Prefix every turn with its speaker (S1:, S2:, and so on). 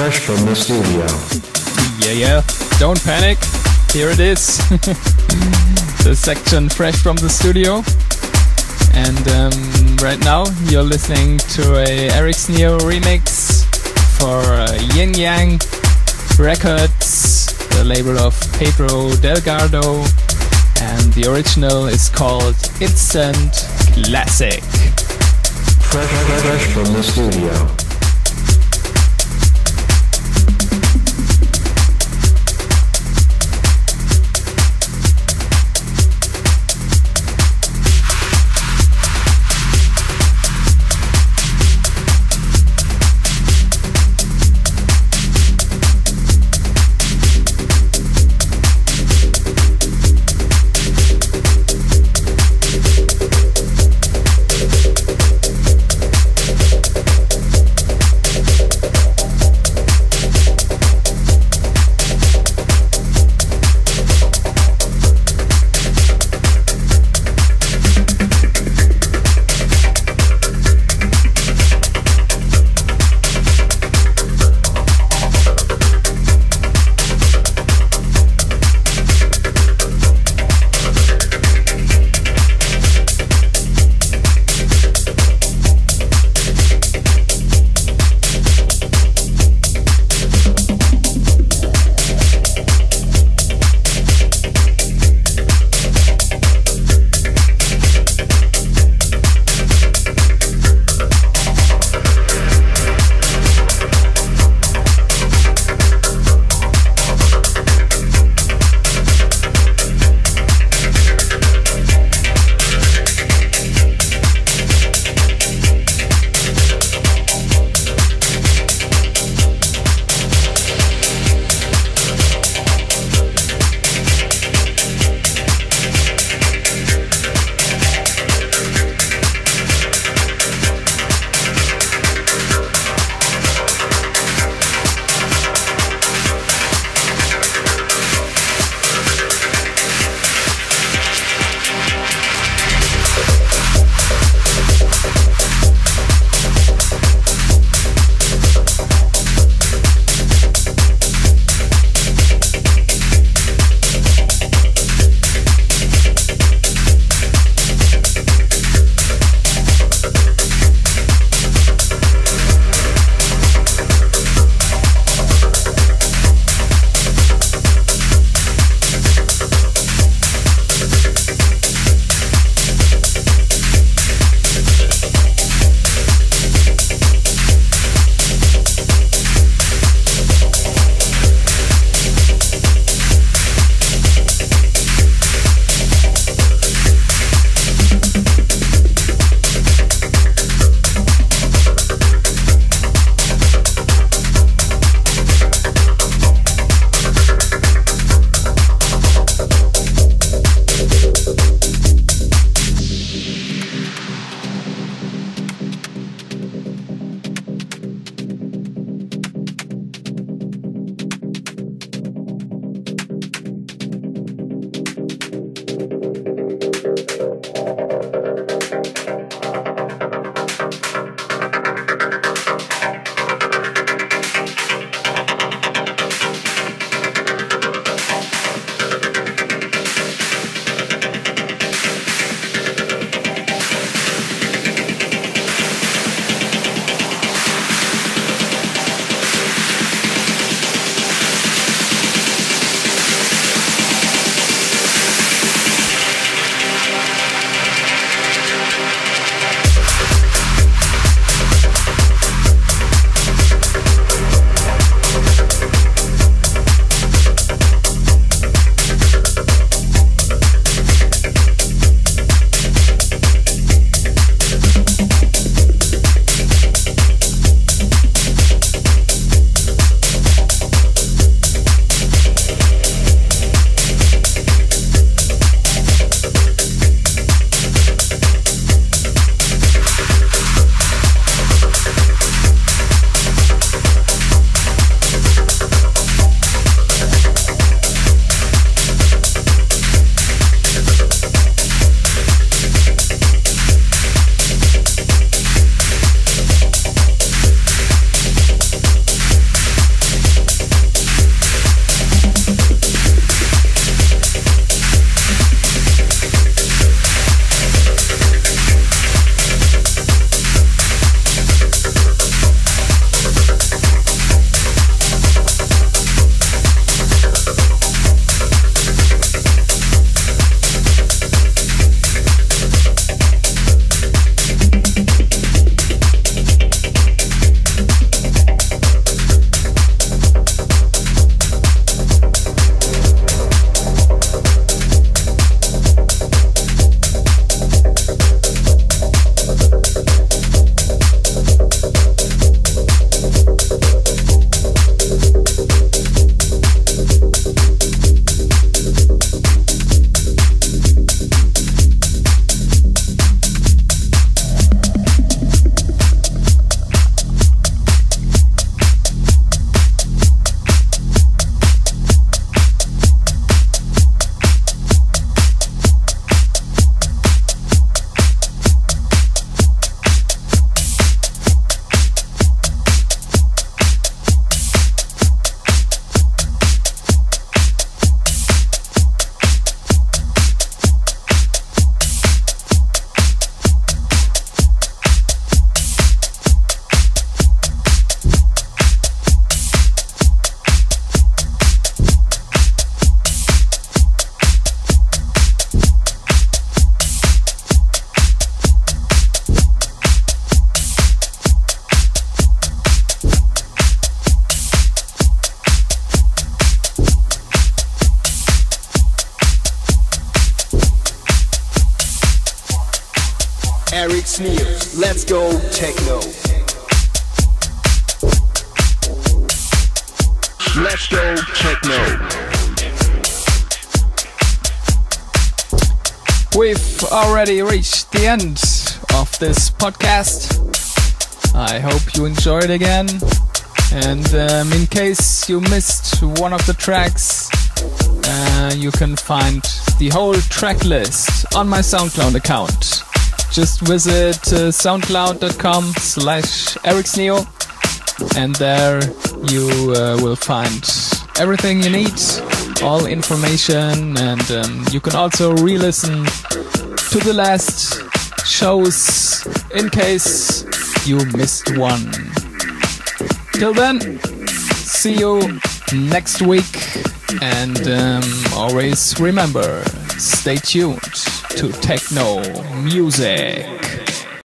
S1: Fresh from the studio.
S2: Yeah, yeah. Don't panic. Here it is. the section fresh from the studio. And um, right now you're listening to a Eric Sneo remix for uh, Yin Yang Records, the label of Pedro Delgardo. And the original is called Instant Classic.
S1: Fresh, fresh, fresh from the studio.
S3: News. Let's go techno. Let's go techno.
S2: We've already reached the end of this podcast. I hope you enjoyed again. And um, in case you missed one of the tracks, uh, you can find the whole track list on my SoundCloud account. Just visit uh, soundcloud.com slash ericsneo and there you uh, will find everything you need, all information, and um, you can also re-listen to the last shows in case you missed one. Till then, see you next week, and um, always remember, stay tuned to techno music.